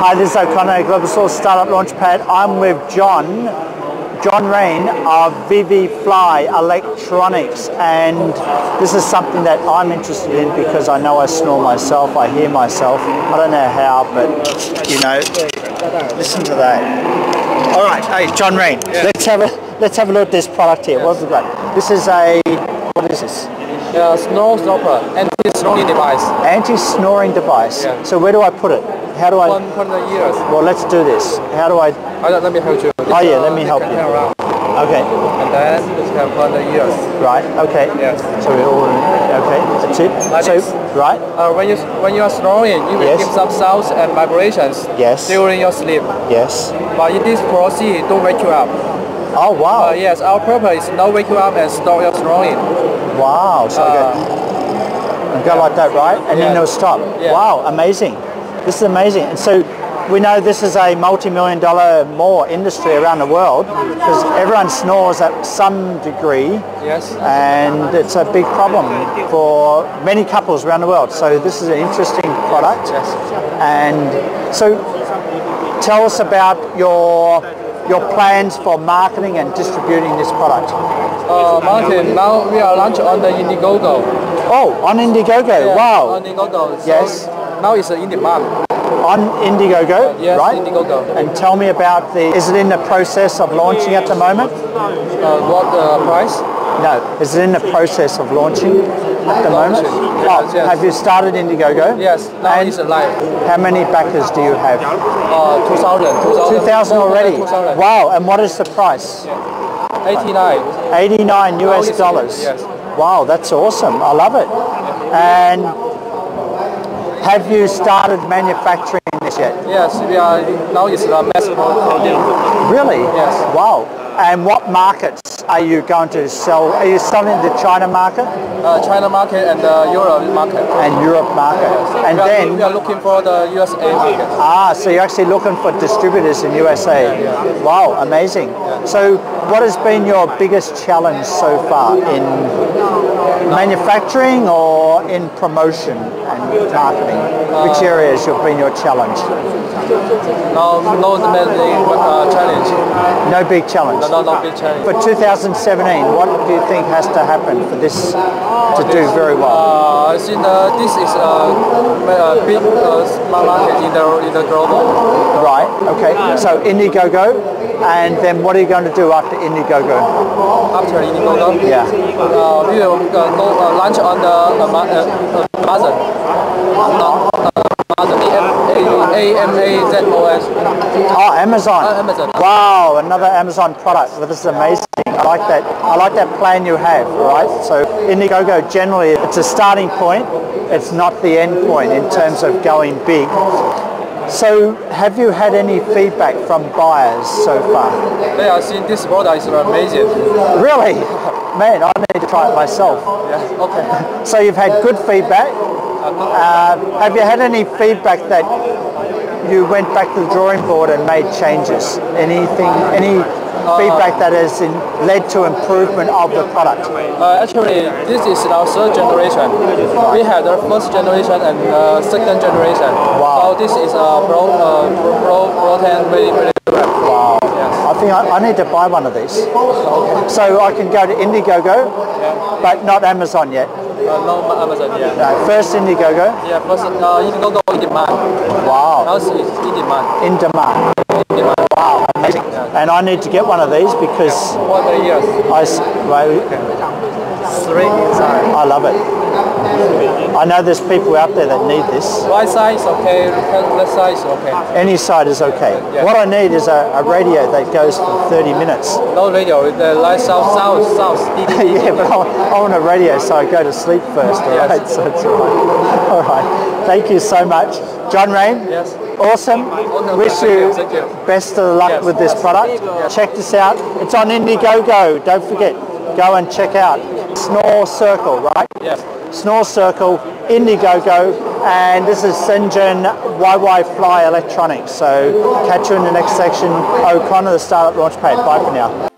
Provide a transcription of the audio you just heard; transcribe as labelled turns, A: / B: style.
A: Hi, this is O'Connor, Global Source Startup Launchpad. I'm with John, John Rain of VV Fly Electronics, and this is something that I'm interested in because I know I snore myself, I hear myself. I don't know how, but you know, listen to that. All right, hey, John Rain, let's have a let's have a look at this product here. What's it got? This is a what is this?
B: Yeah, snore stopper, anti-snoring device.
A: Anti-snoring device.
B: Yeah.
A: So where do I put it? How do I?
B: One hundred years.
A: Well, let's do this. How do I?
B: Uh, let me help you.
A: Oh, yeah, let me help you.
B: Around.
A: Okay,
B: And then you have hundred years.
A: right. Okay.
B: Yes.
A: So we all. Okay, that's it.
B: Like
A: so
B: this.
A: right.
B: Uh, when you when you are snoring, you will
A: Yes.
B: give some sounds and vibrations
A: Yes.
B: during your sleep.
A: Yes.
B: But in this process, don't wake you up.
A: Oh
B: Uh,
A: wow.
B: yes, our purpose is not wake you up and stop your snoring.
A: Wow. So I go, I go like that, right? And then
B: yeah.
A: it'll stop.
B: Yeah.
A: Wow. Amazing. This is amazing. And so. We know this is a multi-million dollar more industry around the world because everyone snores at some degree
B: Yes.
A: and it's a big problem for many couples around the world. So this is an interesting product.
B: Yes.
A: And so tell us about your your plans for marketing and distributing this product.
B: Uh, Martin, now we are launch on the Indiegogo.
A: Oh, on Indiegogo.
B: Yeah,
A: wow.
B: On Indiegogo. So
A: Yes.
B: Now it's in demand.
A: On Indiegogo,
B: Yes,
A: right?
B: Indiegogo.
A: And tell me about the is it in the process of launching at the moment?
B: Uh, what the price?
A: No. Is it in the process of launching at the moment?
B: Launching.
A: Oh,
B: Yes, yes.
A: have you started Indiegogo?
B: Yes. Now
A: And
B: it's live.
A: how many backers do you have?
B: Uh, 2000. 2000.
A: 2,000
B: more than
A: already.
B: 2000.
A: Wow. And what is the price?
B: 89.
A: 89 US dollars.
B: yes.
A: Wow, that's awesome. I love it. And have you started manufacturing this yet?
B: Yes, we are. Now it's the mass production.
A: Really?
B: Yes.
A: Wow. And what markets are you going to sell? Are you selling the China market
B: Uh, China market and the Europe market.
A: and Europe market? And
B: we, are,
A: then,
B: we are looking for the USA market.
A: ah, so you're actually looking for distributors in USA. Wow, amazing. So what has been your biggest challenge so far in manufacturing or in promotion and marketing? Which areas have been your challenge?
B: No, no many uh, challenge.
A: No big challenge.
B: No, no, no big challenge.
A: For 2017, what do you think has to happen for this to do very well?
B: Uh, I think uh, this is a, big uh, smart market in the in the global.
A: Right, okay. So Indiegogo, and then what are you going to do after Indiegogo?
B: After Indiegogo,
A: Yeah.
B: uh, we will uh, go uh, launch on the Amazon. No, uh, Amazon. A M A Z O S.
A: Oh, Amazon.
B: Uh, Amazon.
A: Wow, another Amazon product. Well, this is amazing. I like that. I like that plan you have. Right. So Indiegogo generally it's a starting point. It's not the end point in terms of going big. So have you had any feedback from buyers so far?
B: They are seeing this product is amazing.
A: Really? Man, I need to try it myself.
B: Yeah. Okay.
A: So you've had good feedback. Uh, have you had any feedback that you went back to the drawing board and made changes? Anything, any feedback that has in, led to improvement of the product?
B: Uh, actually, this is our third generation. We had the first generation and uh, second generation.
A: Wow.
B: So this is a pro, uh, pro, pro, pro 10 very, very well.
A: Wow.
B: Yes.
A: I think I, I need to buy one of these. So I can go to Indiegogo, but not Amazon yet.
B: Uh, no Amazon, yeah.
A: No, first Indiegogo.
B: Yeah, first uh, Indiegogo in demand.
A: Wow.
B: Now it's. In demand.
A: In demand. And I need to get one of these because
B: What years?
A: I, well,
B: Three inside.
A: I love it. I know there's people out there that need this.
B: Right side is okay, left side is okay.
A: Any side is okay.
B: Yeah.
A: What I need is a, a radio that goes for 30 minutes.
B: No radio, the light south, south, south.
A: yeah, but I, I want a radio so I go to sleep first, all
B: Yes.
A: right? So it's all right. All right. Thank you so much. John Rain,
B: Yes.
A: Awesome. Wish you
B: you, thank you.
A: best of luck with this product. Check this out. It's on Indiegogo. Don't forget, go and check out Snore Circle, right?
B: Yes.
A: Snore Circle, Indiegogo, and this is Shenzhen VV Fly Electronics. So catch you in the next section. O'Connor, the Startup Launchpad. Bye for now.